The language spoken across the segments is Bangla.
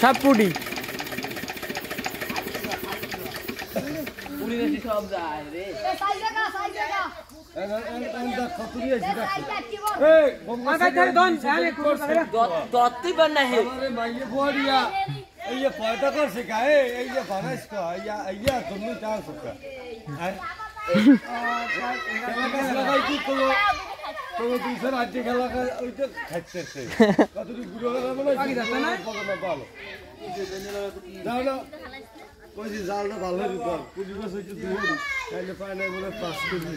সব পুডি সব যায় রে। খতুরি আছে দেখ দত্তি বান না হে। আমারে মাইয়ে বুয়ারিয়া। এই যে বানাইছ কো ইয়া তুমি রাজ্য খেলা ওইটা গুড়ো না? ভালো জালটা ভালো দিত পুজি মাছ দুই তাইলে পায় না বলে পাঁচ কেজি।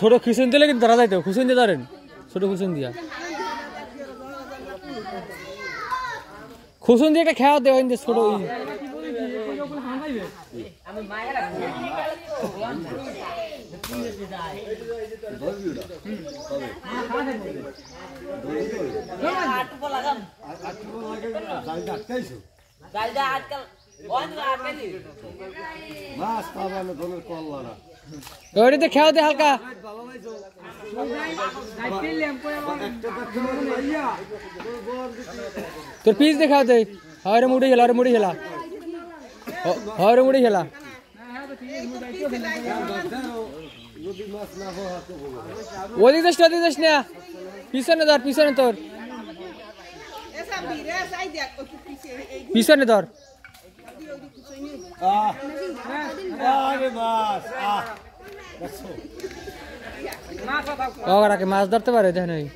ছোট খুসুন দিলে কিন্তু ধরা যাইতো। খুসুন দিয়ে ধরেন। ছোট খুসুন দিয়া খুসুন দিয়ে একটা খেয়া দেওয়া কিন্তু ছোট ই। আমি মায়ের আটকো লাগাম আটকো লাগে জালটা আটকাইছো গাইদা আটকাল বন্ধ আটকালি মাছ পাবানো ধনের কল্লা না ওইটাতে খেয়া দে হালকা ভালো লাইছো একটা একটা মাইয়া তোর পিস দেখাও দে হরে মুড়ি খেলা হরে মুড়ি খেলা হরে মুড়ি খেলা যদি মাছ না হয় হাতে বলো ওদিক যাস ওদিক যাস না পিছনে ধর পিছনে তোর পিছনে ধর ওরাকে মাছ ধরতে পারে দেখেন ওই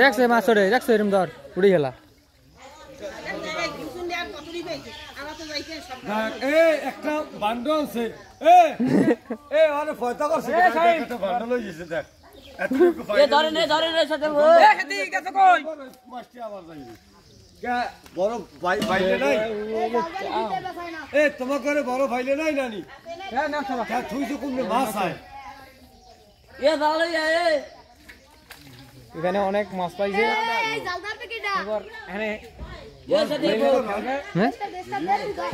রাখছে মাছ ধরে রাখছে এরম ধর উড়ি খেলা দেখ, এ একটা বান্ড আছে এ এ আরে ফয়তা করছে একটা বান্ড লই গেছে দেখ। এতটুকু এ ফাইদা ধরে নে ধরে নে সাথে মাছটি আবার যাইবে বড় ভাইলে নাই? এ তোমার ঘরে বড় ভাইলে নাই নানি? তো কোন মাছ আয়। এ ভালো এ এখানে অনেক মাছ পাইছে। এখানে হ্যাঁ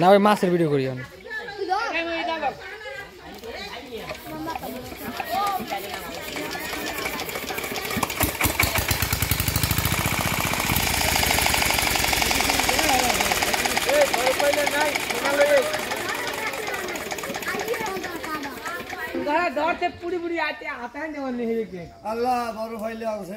না ওই মাছের ভিডিও করি আমি আল্লাহ বড় ভাইলে আছে